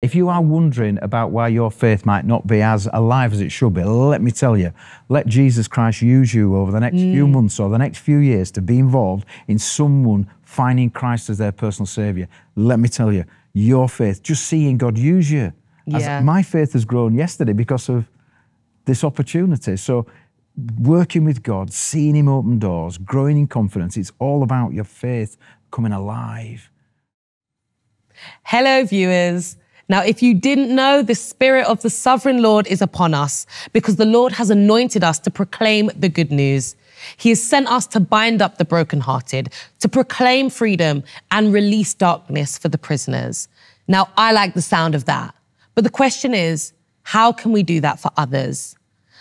If you are wondering about why your faith might not be as alive as it should be, let me tell you, let Jesus Christ use you over the next few mm. months or the next few years to be involved in someone finding Christ as their personal Savior. Let me tell you, your faith, just seeing God use you. As Yeah. my faith has grown yesterday because of this opportunity. So, working with God, seeing Him open doors, growing in confidence, it's all about your faith coming alive. Hello, viewers. Now, if you didn't know, the Spirit of the Sovereign Lord is upon us because the Lord has anointed us to proclaim the good news. He has sent us to bind up the brokenhearted, to proclaim freedom and release darkness for the prisoners. Now, I like the sound of that. But the question is, how can we do that for others?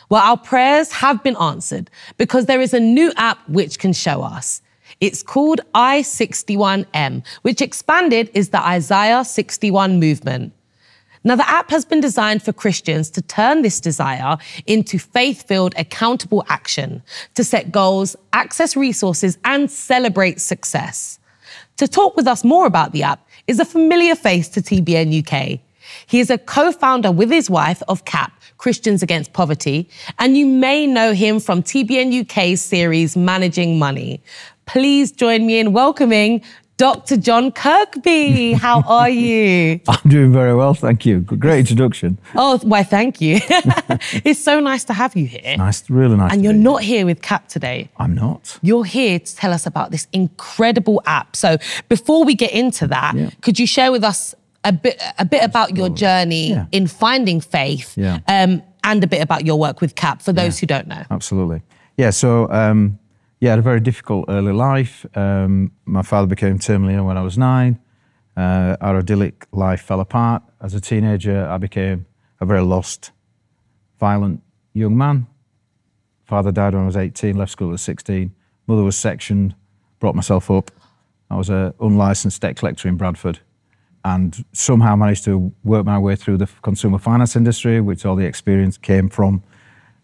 Well, our prayers have been answered because there is a new app which can show us. It's called I61M, which expanded is the Isaiah 61 movement. Now, the app has been designed for Christians to turn this desire into faith filled, accountable action, to set goals, access resources, and celebrate success. To talk with us more about the app is a familiar face to TBN UK. He is a co founder with his wife of CAP, Christians Against Poverty, and you may know him from TBN UK's series Managing Money. Please join me in welcoming Dr. John Kirkby. How are you? I'm doing very well, thank you. Great introduction. Oh, why, thank you. it's so nice to have you here. Nice, really nice. And you're not here with Cap today. I'm not. You're here to tell us about this incredible app. So before we get into that, Yeah. could you share with us a bit a bit about your journey Yeah. in finding faith Yeah. um, and a bit about your work with CAP for those who don't know? Absolutely. Yeah, so um, yeah, I had a very difficult early life. Um, my father became terminally ill when I was nine. Uh, our idyllic life fell apart. As a teenager, I became a very lost, violent young man. Father died when I was 18, left school at 16. Mother was sectioned, brought myself up. I was an unlicensed debt collector in Bradford and somehow managed to work my way through the consumer finance industry, which all the experience came from.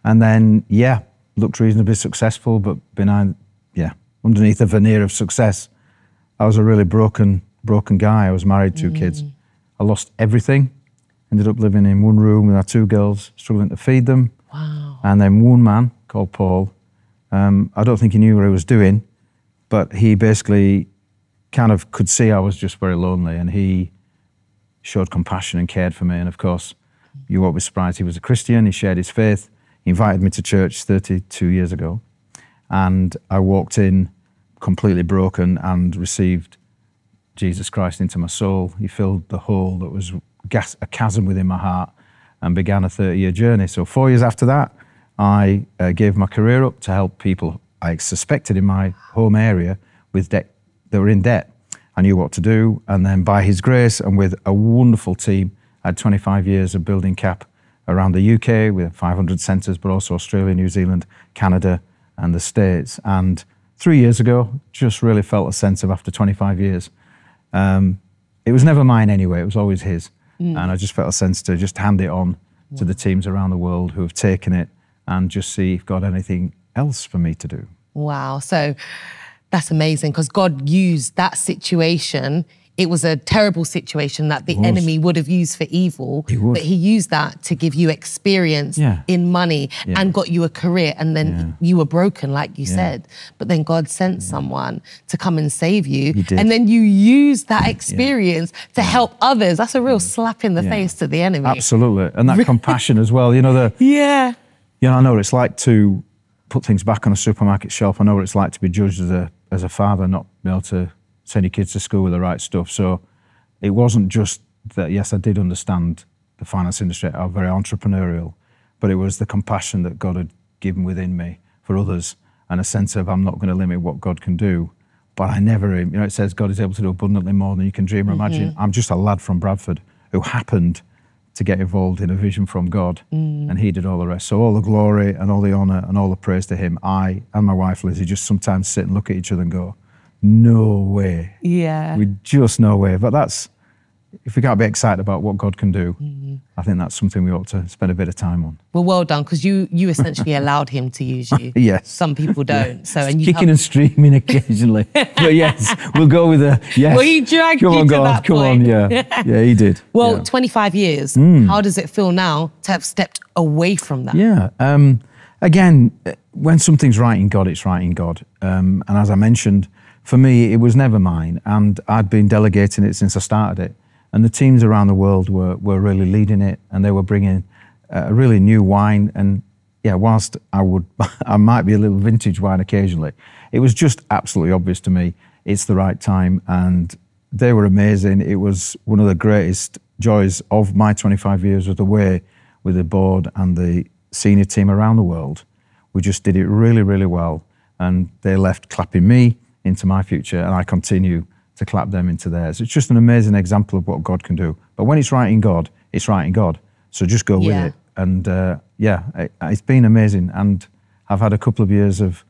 And then, yeah, looked reasonably successful, but behind, yeah, underneath the veneer of success, I was a really broken, broken guy. I was married, two kids. I lost everything. Ended up living in one room with our two girls, struggling to feed them. Wow. And then one man called Paul, um, I don't think he knew what he was doing, but he basically kind of could see I was just very lonely and he showed compassion and cared for me. And of course, you won't be surprised, he was a Christian, he shared his faith. He invited me to church 32 years ago. And I walked in completely broken and received Jesus Christ into my soul. He filled the hole that was gas- a chasm within my heart and began a 30 year journey. So, four years after that, I uh, gave my career up to help people I suspected in my home area with debt that were in debt. I knew what to do. And then, by His grace and with a wonderful team, I had 25 years of building CAP around the UK with 500 centres, but also Australia, New Zealand, Canada, and the States. And three years ago, just really felt a sense of after 25 years, um, it was never mine anyway, it was always his. And I just felt a sense to just hand it on to the teams around the world who have taken it and just see if God had anything else for me to do. Wow. So that's amazing because God used that situation. It was a terrible situation that the enemy would have used for evil, He would. but he used that to give you experience Yeah. in money Yeah. and got you a career. And then Yeah. you were broken, like you said. But then God sent someone to come and save you. And then you use that experience to help others. That's a real slap in the face to the enemy. Absolutely. And that compassion as well. You know, the, Yeah. you know, I know what it's like to put things back on a supermarket shelf. I know what it's like to be judged as a, as a father, not be able to send your kids to school with the right stuff. So it wasn't just that, yes, I did understand the finance industry, I'm very entrepreneurial, but it was the compassion that God had given within me for others and a sense of I'm not going to limit what God can do. But I never, you know, it says God is able to do abundantly more than you can dream or mm-hmm. imagine. I'm just a lad from Bradford who happened to get involved in a vision from God, mm. and He did all the rest. So all the glory and all the honor and all the praise to Him. I and my wife Lizzie just sometimes sit and look at each other and go, "No way, Yeah. we just no way." But that's if we can't be excited about what God can do, I think that's something we ought to spend a bit of time on. Well, well done, because you you essentially allowed him to use you. Yes. Some people don't. So and you Kicking and streaming occasionally. but yes, we'll go with a yes. Well, he dragged Come you on, to God, that come point. on, yeah. Yeah, he did. well, yeah. Hmm. 25 years. How does it feel now to have stepped away from that? Yeah. Um, again, uh, when something's right in God, it's right in God. Um, and as I mentioned, for me, it was never mine. And I'd been delegating it since I started it. And the teams around the world were, were really leading it and they were bringing a really new wine. And yeah, whilst I would, I might be a little vintage wine occasionally, it was just absolutely obvious to me it's the right time. And they were amazing. It was one of the greatest joys of my 25 years of the way with the board and the senior team around the world. We just did it really, really well. And they left clapping me into my future, and I continue to clap them into theirs. It's just an amazing example of what God can do. But when it's right in God, it's right in God. So just go Yeah. with it. And uh, yeah, it, it's been amazing. And I've had a couple of years of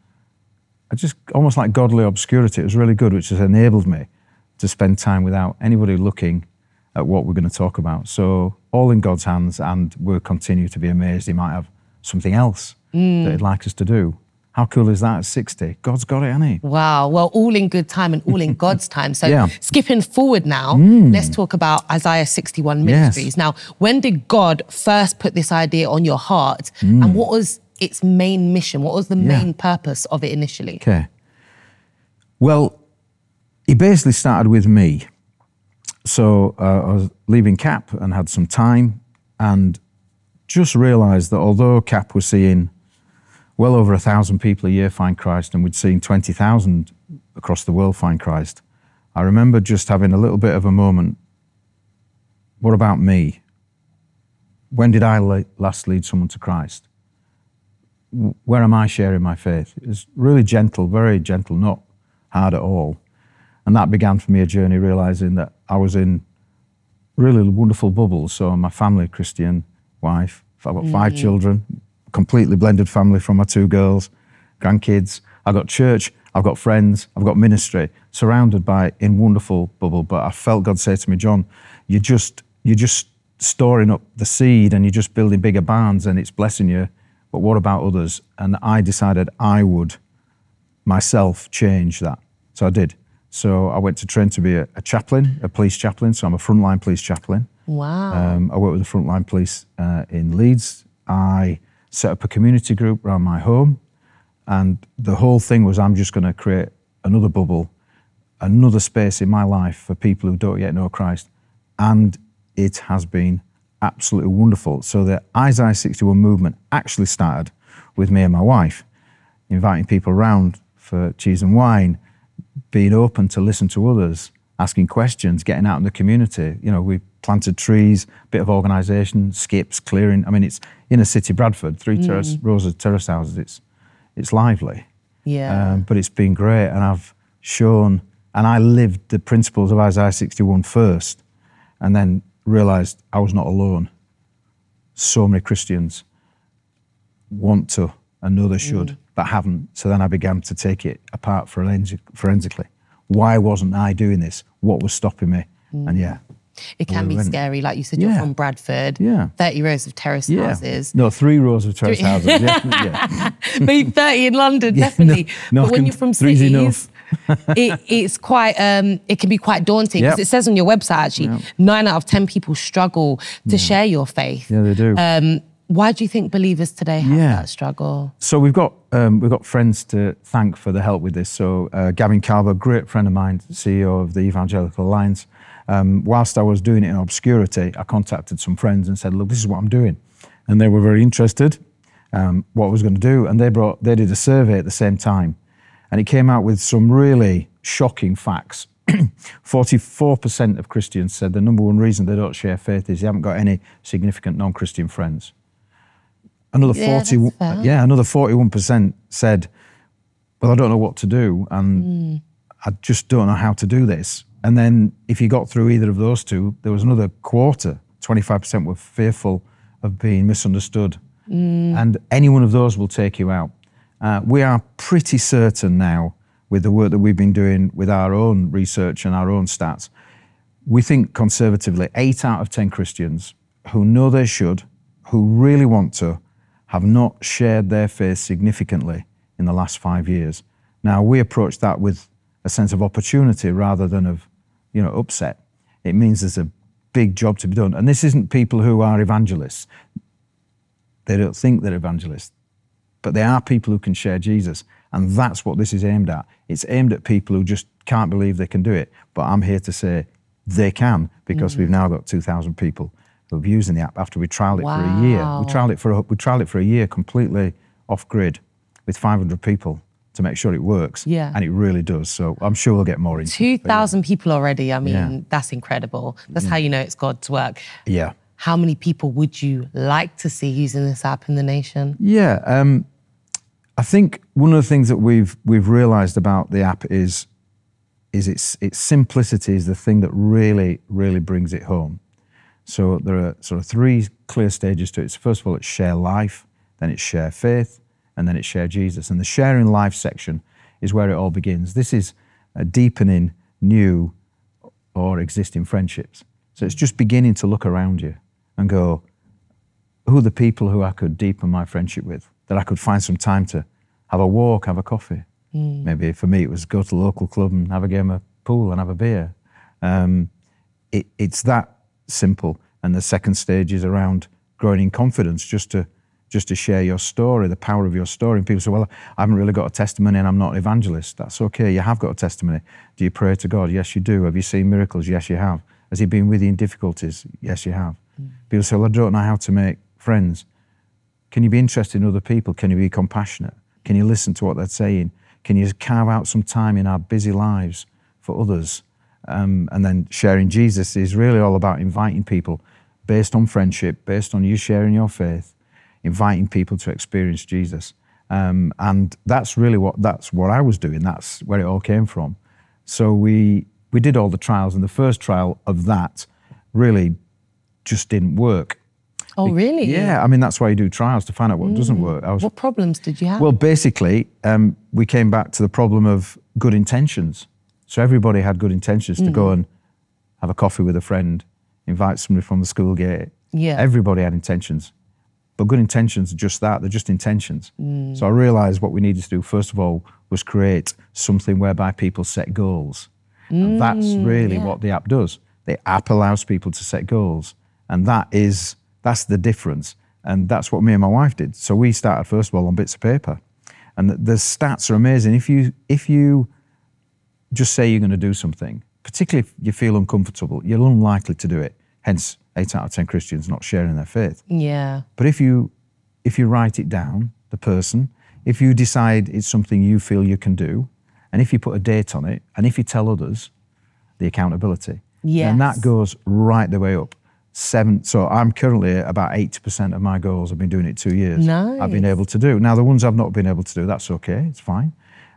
I just almost like godly obscurity. It was really good, which has enabled me to spend time without anybody looking at what we're going to talk about. So all in God's hands, and we'll continue to be amazed. He might have something else that He'd like us to do. How cool is that at 60? God's got it, hasn't He? Wow. Well, all in good time and all in God's time. So, Yeah. Mm. skipping forward now, let's talk about Isaiah 61 Yes. ministries. Now, when did God first put this idea on your heart? Mm. And what was its main mission? What was the Yeah. main purpose of it initially? Okay. Well, he basically started with me. So uh, I was leaving CAP and had some time and just realised that although CAP was seeing well over a thousand people a year find Christ and we'd seen 20,000 across the world find Christ, I remember just having a little bit of a moment. What about me? When did I last lead someone to Christ? where am I sharing my faith? It was really gentle, very gentle, not hard at all. And that began for me a journey realizing that I was in really wonderful bubbles. So my family, Christian wife, I've got five mm. children, completely blended family from my two girls, grandkids. I've got church, I've got friends, I've got ministry, surrounded by in wonderful bubble. But I felt God say to me, John, you just you're just storing up the seed and you're just building bigger barns and it's blessing you. But what about others? And I decided I would myself change that. So I did. So I went to train to be a, a chaplain, a police chaplain. So I'm a frontline police chaplain. Wow. Um, I work with the frontline police uh, in Leeds. I set up a community group around my home. And the whole thing was I'm just going to create another bubble, another space in my life for people who don't yet know Christ. And it has been absolutely wonderful. So the Isaiah 61 movement actually started with me and my wife, inviting people around for cheese and wine, being open to listen to others, asking questions, getting out in the community. You know, we planted trees, bit of organisation, skips, clearing. I mean, it's inner city Bradford, three terrace, rows of terrace houses. It's it's lively, yeah. um, but it's been great, and I've shown and I lived the principles of Isaiah 61 first, and then realised I was not alone. So many Christians want to and know they should, but haven't. So then I began to take it apart forensic, forensically. Why wasn't I doing this? What was stopping me? And yeah, it can be scary. Like you said, you're Yeah. from Bradford. Yeah. 30 rows of terrace yeah. houses. No, three rows of terrace houses. Yeah, yeah. 30 in London, Yeah, definitely. no, no, but when you're from cities, enough. it, it's quite, um, it can be quite daunting because Yep. it says on your website actually, Yep. nine out of 10 people struggle to share your faith. Yeah, they do. Um, why do you think believers today have Yeah. that struggle? So we've got um, we've got friends to thank for the help with this. So uh, Gavin Calver, great friend of mine, CEO of the Evangelical Alliance. Um, whilst I was doing it in obscurity, I contacted some friends and said, "Look, this is what I'm doing," and they were very interested. Um, what I was going to do, and they brought they did a survey at the same time, and it came out with some really shocking facts. 44% of Christians said the number one reason they don't share faith is they haven't got any significant non-Christian friends. Another Yeah, 40, yeah, another 41% said, "Well, I don't know what to do, and I just don't know how to do this." And then, if you got through either of those two, there was another quarter, 25% were fearful of being misunderstood, and any one of those will take you out. Uh, we are pretty certain now, with the work that we've been doing with our own research and our own stats, we think conservatively, eight out of 10 Christians who know they should, who really want to, have not shared their faith significantly in the last five years. Now, we approach that with a sense of opportunity rather than of, you know, upset. It means there's a big job to be done. And this isn't people who are evangelists. They don't think they're evangelists, but they are people who can share Jesus. And that's what this is aimed at. It's aimed at people who just can't believe they can do it. But I'm here to say they can because mm. we've now got 2,000 people who are using the app after we trialed it for a year. We trialed it for a, we trialed it for a year completely off grid with 500 people to make sure it works. Yeah. And it really does. So I'm sure we'll get more into it. but 2,000 people already. I mean, Yeah. that's incredible. That's how you know it's God's work. Yeah. How many people would you like to see using this app in the nation? Yeah, um, I think one of the things that we've we've realised about the app is is its its simplicity is the thing that really really brings it home. So there are sort of three clear stages to it. So first of all, it's share life, then it's share faith, and then it's share Jesus. And the sharing life section is where it all begins. This is a deepening new or existing friendships. So it's just beginning to look around you and go, who are the people who I could deepen my friendship with, that I could find some time to have a walk, have a coffee. Maybe for me, it was go to the local club and have a game of pool and have a beer. Um, it, it's that simple. And the second stage is around growing in confidence, just to just to share your story, the power of your story. And people say, "Well, I haven't really got a testimony, and I'm not an evangelist." That's okay. You have got a testimony. Do you pray to God? Yes, you do. Have you seen miracles? Yes, you have. Has He been with you in difficulties? Yes, you have. Mm. People say, "Well, I don't know how to make friends." Can you be interested in other people? Can you be compassionate? Can you listen to what they're saying? Can you carve out some time in our busy lives for others? Um, and then sharing Jesus is really all about inviting people based on friendship, based on you sharing your faith, inviting people to experience Jesus. Um, and that's really what that's what I was doing. That's where it all came from. So we we did all the trials, and the first trial of that really just didn't work. Oh, really? Yeah, I mean that's why you do trials to find out what doesn't work. I was What problems did you have? well, basically, um, we came back to the problem of good intentions. So everybody had good intentions to go mm. and have a coffee with a friend, invite somebody from the school gate. Yeah. Everybody had intentions. But good intentions are just that, they're just intentions. Mm. So I realized what we needed to do, first of all, was create something whereby people set goals. and mm, that's really what the app does. The app allows people to set goals. And that is, that's the difference. And that's what me and my wife did. So we started, first of all, on bits of paper. And the, the stats are amazing. If you, if you just say you're going to do something, particularly if you feel uncomfortable, you're unlikely to do it. Hence, eight out of 10 Christians not sharing their faith. yeah. But if you if you write it down, the person, if you decide it's something you feel you can do, and if you put a date on it, and if you tell others, the accountability, yeah and that goes right the way up. Seven. So I'm currently about eighty percent of my goals. I've been doing it two years. Nice. I've been able to do. Now the ones I've not been able to do, that's okay. It's fine.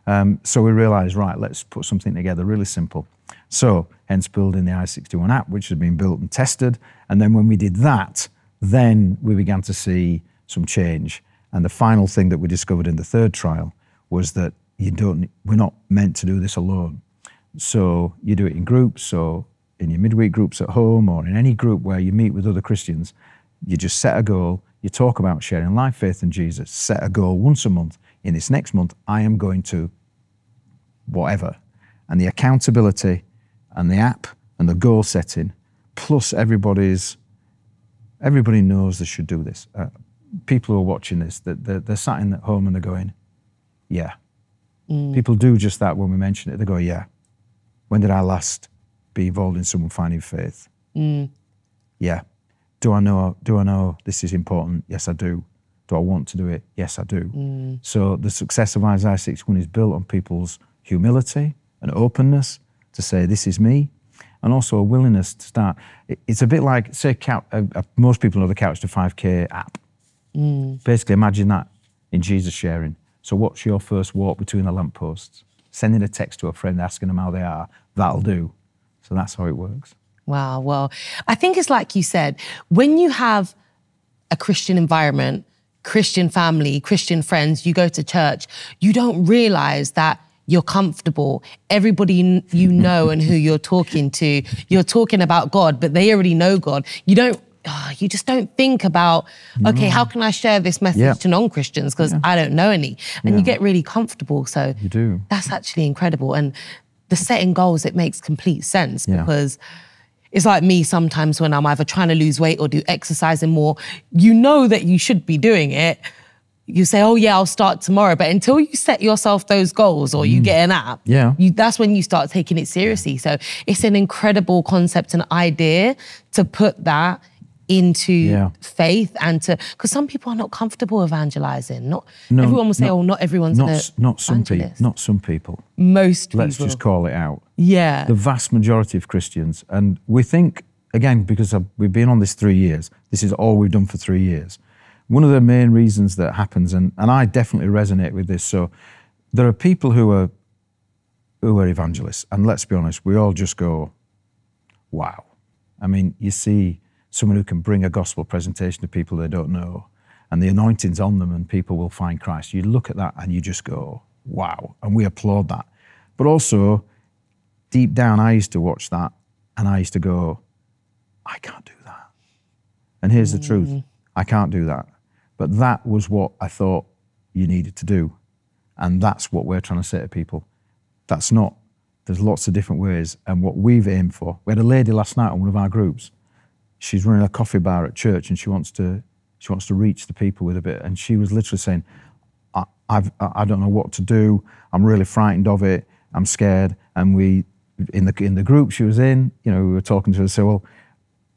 Um, so we realised, right, let's put something together really simple. So hence building the i61 app, which has been built and tested. And then when we did that, then we began to see some change. And the final thing that we discovered in the third trial was that you don't, we're not meant to do this alone. So you do it in groups, so in your midweek groups at home or in any group where you meet with other Christians, you just set a goal, you talk about sharing life, faith, and Jesus. Set a goal once a month. In this next month, I am going to whatever. And the accountability and the app and the goal setting, plus everybody's, everybody knows they should do this. Uh, people who are watching this, that they're, they're sat in at home and they're going, yeah. People do just that when we mention it. They go, yeah. When did I last be involved in someone finding faith? Yeah. Do I know? Do I know this is important? Yes, I do. Do I want to do it? Yes, I do. So the success of Isaiah 61 is built on people's humility and openness to say, "This is me," and also a willingness to start. It's a bit like, say, couch, uh, uh, most people know the Couch to 5K app. Basically, imagine that in Jesus sharing. So, what's your first walk between the lampposts? Sending a text to a friend asking them how they are. That'll do. So that's how it works. Wow. Well, I think it's like you said, when you have a Christian environment, Christian family, Christian friends, you go to church, you don't realize that you're comfortable. Everybody you know and who you're talking to, you're talking about God, but they already know God. You don't ah, you just don't think about, okay, how can I share this message Yeah. to non Christians? Because I don't know any. And you get really comfortable. So You do. that's actually incredible. And the setting goals, it makes complete sense Yeah. because it's like me sometimes when I'm either trying to lose weight or do exercising more, you know that you should be doing it. You say, oh yeah, I'll start tomorrow. But until you set yourself those goals or you get an app, Mm. Yeah. you, that's when you start taking it seriously. So it's an incredible concept and idea to put that into Yeah. faith and to because some people are not comfortable evangelizing. Not No, everyone will say, not- "Oh, not everyone's Not, not some people. Not some people. Most. Let's just call it out. yeah. the vast majority of Christians, and we think again because we've been on this three years. This is all we've done for three years. One of the main reasons that happens, and, and I definitely resonate with this. So there are people who are who are evangelists, and let's be honest, we all just go, "Wow!" I mean, you see someone who can bring a gospel presentation to people they don't know, and the anointing's on them, and people will find Christ. You look at that and you just go, "Wow!" And we applaud that. But also, deep down, I used to watch that and I used to go, I can't do that. And here's the truth mm. I can't do that. But that was what I thought you needed to do. And that's what we're trying to say to people. That's not, there's lots of different ways. And what we've aimed for, we had a lady last night on one of our groups. She's running a coffee bar at church and she wants to, she wants to reach the people with a bit. And she was literally saying, I, I've, I don't know what to do. I'm really frightened of it. I'm scared. And we, in the in the group she was in, you know, we were talking to her. So, well,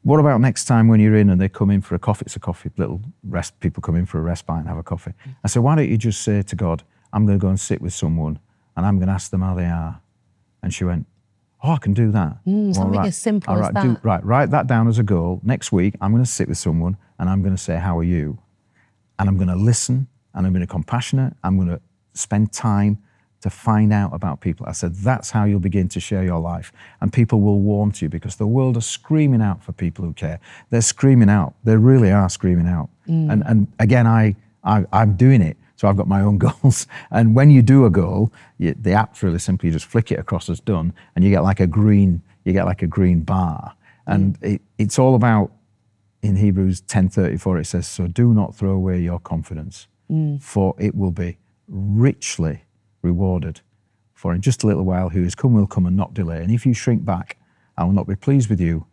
what about next time when you're in and they come in for a coffee? It's a coffee, little rest. People come in for a respite and have a coffee. I said, why don't you just say to God, I'm going to go and sit with someone and I'm going to ask them how they are. And she went, oh, I can do that. Mm, well, something as simple all as right, do- that. right, write that down as a goal. Next week, I'm going to sit with someone and I'm going to say, how are you? and I'm going to listen and I'm going to be compassionate. I'm going to spend time to find out about people. I said, that's how you'll begin to share your life. And people will warm to you because the world is screaming out for people who care. They're screaming out. They really are screaming out. Mm. And, and again, I, I, I'm doing it. So I've got my own goals. And when you do a goal, you, the app's really simple. You just flick it across as done and you get like a green, you get like a green bar. And it, it's all about in Hebrews 10:34 it says, "So do not throw away your confidence, mm. for it will be richly rewarded. For in just a little while, who is come will come and not delay. And if you shrink back, I will not be pleased with you.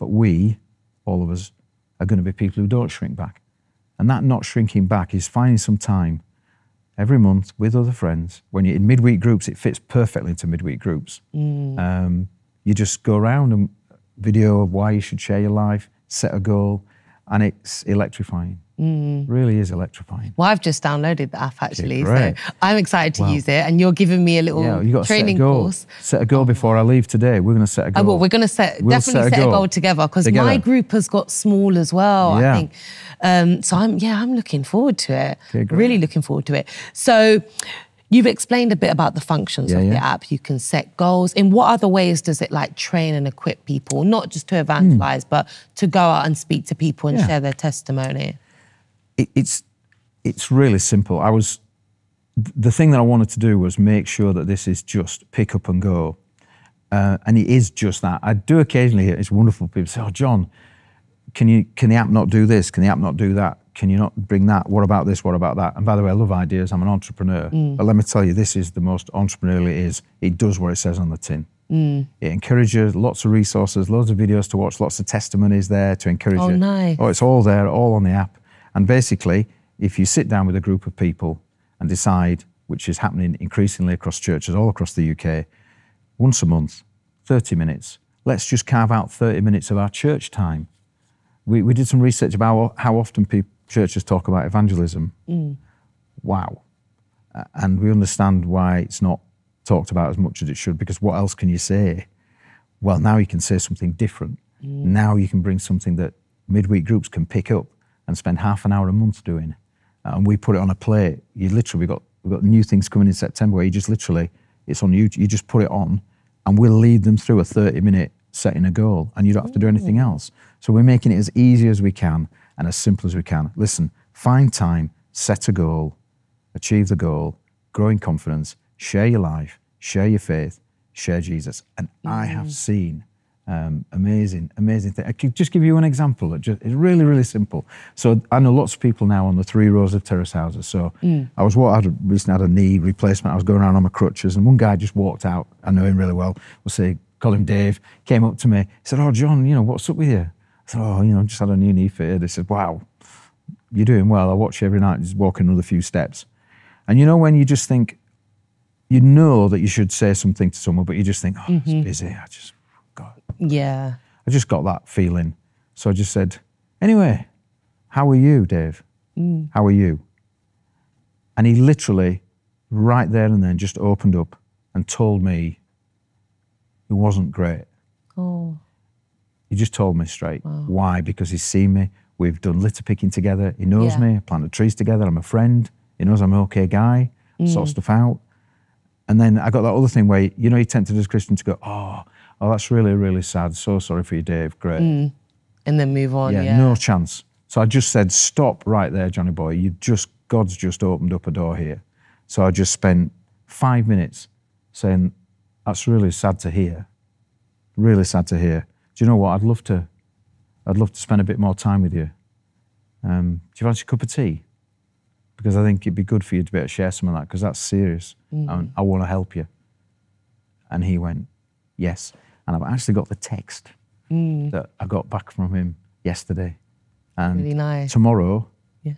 But we, all of us, are going to be people who don't shrink back. And that not shrinking back is finding some time every month with other friends. When you're in midweek groups, it fits perfectly into midweek groups. Um, you just go around and video of why you should share your life, set a goal, and it's electrifying. Really is electrifying. Well, I've just downloaded the app actually, so. I'm excited to Wow. use it. And you're giving me a little Yeah, you got to set a training goal. course. Set a goal before I leave today. We're going to set a goal. will. We're going to set We'll definitely set, a goal together because my group has got small as well. Yeah. I think. Um, so I'm yeah, I'm looking forward to it. Okay, really looking forward to it. So. You've explained a bit about the functions Yeah, of the app. You can set goals. In what other ways does it like train and equip people, not just to evangelize, but to go out and speak to people and. Yeah. share their testimony? It, it's it's really simple. I was the thing that I wanted to do was make sure that this is just pick up and go, uh, and it is just that. I do occasionally hear it's wonderful. People say, "Oh, John, can you can the app not do this? Can the app not do that? Can you not bring that? What about this? What about that?" And by the way, I love ideas. I'm an entrepreneur, but let me tell you, this is the most entrepreneurial it is. It does what it says on the tin. It encourages lots of resources, loads of videos to watch, lots of testimonies there to encourage Oh, you. nice. Oh, it's all there, all on the app. And basically, if you sit down with a group of people and decide, which is happening increasingly across churches all across the UK, once a month, 30 minutes, let's just carve out 30 minutes of our church time. We, we did some research about how often churches talk about evangelism. Wow. Uh, And we understand why it's not talked about as much as it should, because what else can you say? Well, now you can say something different. Now you can bring something that midweek groups can pick up and spend half an hour a month doing. And we put it on a plate. You literally, we've got, we've got new things coming in September where you just literally, it's on YouTube, you just put it on and we'll lead them through a 30 minute setting a goal and you don't have to do anything else. So we're making it as easy as we can and as simple as we can. Listen, find time, set a goal, achieve the goal, grow in confidence, share your life, share your faith, share Jesus. And I have mm. seen Um, amazing, amazing thing. I could just give you an example. It just, it's really, really simple. So I know lots of people now on the three rows of terrace houses. So I was what I had recently had a knee replacement. I was going around on my crutches, and one guy just walked out. I know him really well. We'll say, call him Dave. Came up to me. He said, "Oh, John, you know what's up with you?" I said, "Oh, you know, just had a new knee fitted." He said, "Wow, you're doing well. I watch you every night, just walking another few steps." And you know when you just think, you know that you should say something to someone, but you just think, "Oh, it's busy. I just, God." Yeah. I just got that feeling. So I just said, anyway, how are you, Dave? Mm. How are you? And he literally, right there and then, just opened up and told me it wasn't great. Oh. He just told me straight. Why? Because he's seen me. We've done litter picking together. He knows Yeah. me. Planted trees together. I'm a friend. He knows I'm an okay guy. Sort mm. stuff out. And then I got that other thing where, you know, you're tempted as Christian to go, oh, oh, that's really, really sad. So sorry for you, Dave. Great. And then move on. Yeah, Yeah. no chance. So I just said, stop right there, Johnny boy. You just, God's just opened up a door here. So I just spent five minutes saying, that's really sad to hear. Really sad to hear. Do you know what? I'd love to, I'd love to spend a bit more time with you. Um, do you fancy a cup of tea? Because I think it'd be good for you to be able to share some of that because that's serious. And I want to help you. And he went, yes. And I've actually got the text that I got back from him yesterday. And Really nice. tomorrow, Yeah.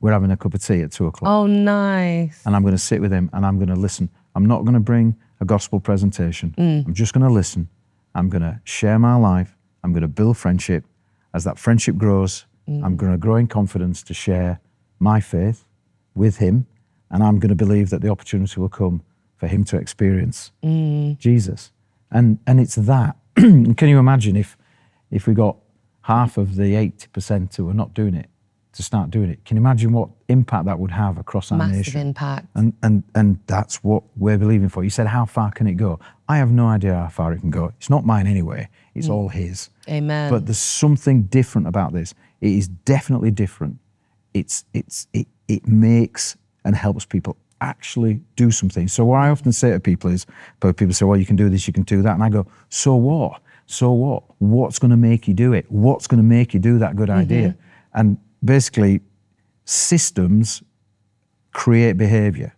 we're having a cup of tea at two o'clock. Oh, nice. And I'm going to sit with him and I'm going to listen. I'm not going to bring a gospel presentation. Mm. I'm just going to listen. I'm going to share my life. I'm going to build friendship. As that friendship grows, Mm. I'm going to grow in confidence to share my faith with him. And I'm going to believe that the opportunity will come for him to experience Mm. Jesus. And, and it's that. Can you imagine if, if we got half of the 80% who are not doing it to start doing it? Can you imagine what impact that would have across our Massive nation? impact. And, and, and that's what we're believing for. You said, How far can it go? I have no idea how far it can go. It's not mine anyway, it's mm. all His. Amen. But there's something different about this. It is definitely different. It's, it's, it, it makes and helps people actually do something. So, what I often say to people is, but people say, Well, you can do this, you can do that. And I go, So what? So what? What's going to make you do it? What's going to make you do that good mm-hmm. idea? And basically, systems create behavior.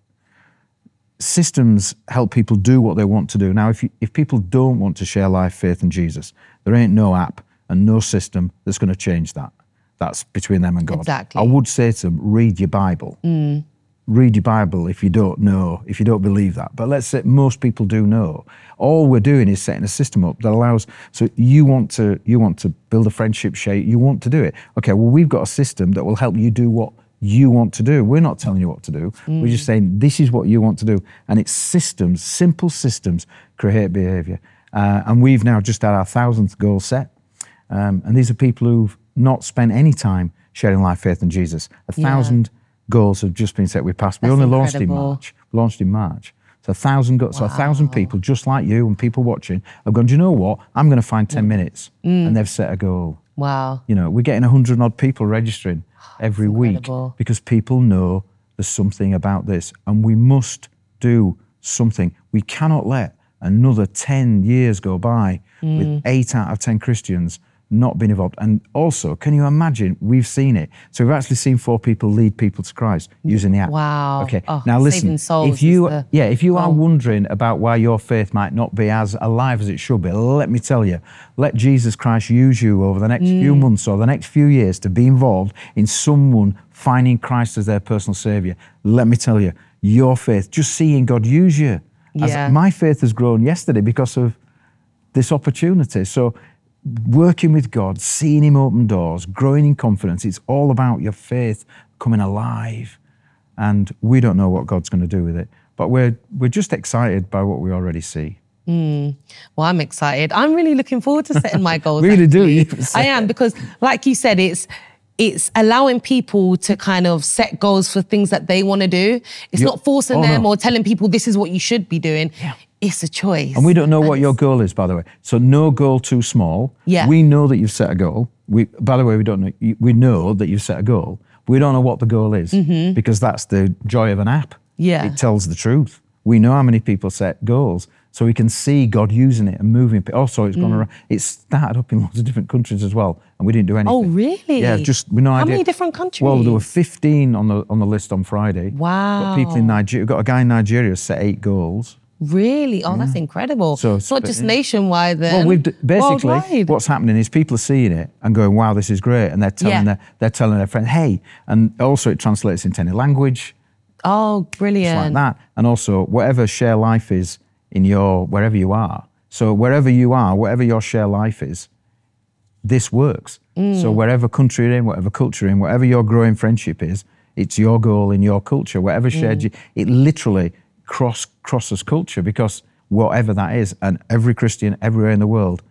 Systems help people do what they want to do. Now, if, you, if people don't want to share life, faith, and Jesus, there ain't no app and no system that's going to change that. That's between them and God. Exactly. I would say to them, read your Bible. Mm. Read your Bible if you don't know, if you don't believe that. But let's say most people do know. All we're doing is setting a system up that allows. So you want to you want to build a friendship shape. You want to do it. Okay. Well, we've got a system that will help you do what you want to do. We're not telling you what to do. We're just saying this is what you want to do, and it's systems, simple systems create behaviour. Uh, and we've now just had our thousandth goal set, um, and these are people who've not spent any time sharing life, faith, and Jesus. A Yeah. Goals have just been set. We passed. We That's only launched in. March. We launched in March. So a thousand go- so a thousand people just like you and people watching have gone. Do you know what? I'm going to find ten minutes, Mm. and they've set a goal. wow. You know, we're getting 100 odd people registering every week incredible. because people know there's something about this and we must do something. We cannot let another 10 years go by Mm. with eight out of 10 Christians not been involved. And also, can you imagine? We've seen it. So we've actually seen four people lead people to Christ using the app. Wow. Okay. Oh, now listen, if you yeah, if you are wondering about why your faith might not be as alive as it should be, let me tell you, let Jesus Christ use you over the next few Mm. months or the next few years to be involved in someone finding Christ as their personal Savior. Let me tell you, your faith, just seeing God use you. As Yeah. my faith has grown yesterday because of this opportunity. So, working with God, seeing Him open doors, growing in confidence, it's all about your faith coming alive. And we don't know what God's going to do with it, but we're, we're just excited by what we already see. Hmm. Well, I'm excited. I'm really looking forward to setting my goals. Really do, actually. I am because, like you said, it's it's allowing people to kind of set goals for things that they want to do. It's not forcing oh, them no. or telling people this is what you should be doing. It's a choice. And we don't know what your goal is, by the way. So no goal too small. Yeah. We know that you've set a goal. We, by the way, we don't know. We know that you've set a goal. We don't know what the goal is because that's the joy of an app. Mm-hmm. Yeah. It tells the truth. We know how many people set goals. so we can see God using it and moving. it. Also, it's Mm. gone around. It's started up in lots of different countries as well, and we didn't do anything. Oh, really? Yeah, just we no How idea. many different countries? Well, there were 15 on the on the list on Friday. Got people in Wow. Nigeria. Got a guy in Nigeria set eight goals. Really? Oh, that's incredible. So it's not just nationwide then. Well, we've d- basically worldwide. what's happening is people are seeing it and going, "Wow, this is great," and they're telling Yeah. their they're telling their friends, "Hey," and also it translates into any language Oh, it's brilliant. like that, and also whatever share life is in your wherever you are. So wherever you are, whatever your share life is, this works. Mm. So wherever country you're in, whatever culture you're in, whatever your growing friendship is, it's your goal in your culture. Whatever shared mm. you, it literally cross crosses culture because whatever that is, and every Christian everywhere in the world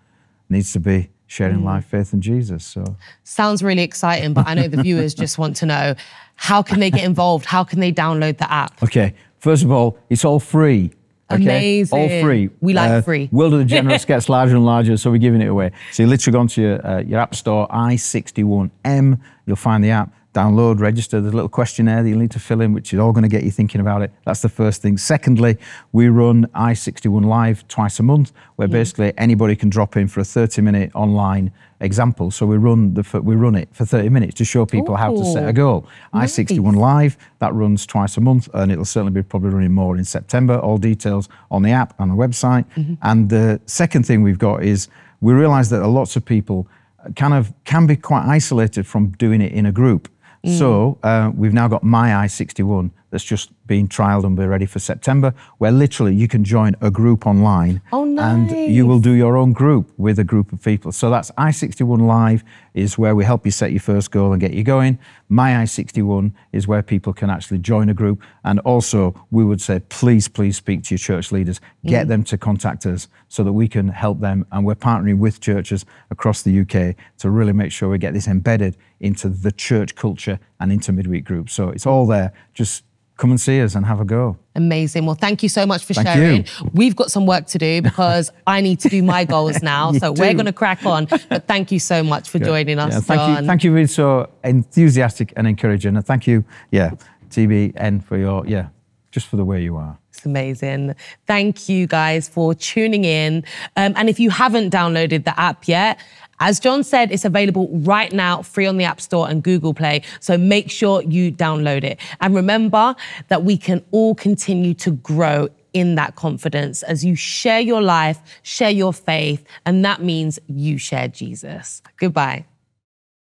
needs to be sharing life, faith, and Jesus. So Sounds really exciting, but I know the viewers just want to know how can they get involved? How can they download the app? Okay, first of all, it's all free. Okay? Amazing. All free. Uh, We like free. World of the Generous gets larger and larger, so we're giving it away. So you literally go onto your, uh, your app store, i61M, you'll find the app, download, register. There's a little questionnaire that you'll need to fill in, which is all going to get you thinking about it. That's the first thing. Secondly, we run i61 Live twice a month, where mm. basically anybody can drop in for a 30 minute online example. So we run the we run it for 30 minutes to show people how to set a goal. nice. i61 Live, that runs twice a month, and it'll certainly be probably running more in September. All details on the app and the website. Mm-hmm. And the second thing we've got is we realise that lots of people kind of can be quite isolated from doing it in a group. So uh, we've now got My i61 that's just being trialed and we're ready for September, where literally you can join a group online Oh, and you will do your own group with a group of people. So that's i61 Live is where we help you set your first goal and get you going. My i61 is where people can actually join a group. And also, we would say, please, please speak to your church leaders, get mm. them to contact us so that we can help them. And we're partnering with churches across the UK to really make sure we get this embedded into the church culture and into midweek groups. So it's all there. Just come and see us and have a go. Amazing. Well, thank you so much for Thank sharing. you. We've got some work to do because I need to do my goals now. So we're going to crack on. But thank you so much for joining us. Yeah, thank John. you. Thank you for being so enthusiastic and encouraging. And thank you, yeah, TBN for your, yeah, just for the way you are. It's amazing. Thank you guys for tuning in. Um, and if you haven't downloaded the app yet, as John said, it's available right now, free on the App Store and Google Play. So make sure you download it. And remember that we can all continue to grow in that confidence as you share your life, share your faith, and that means you share Jesus. Goodbye.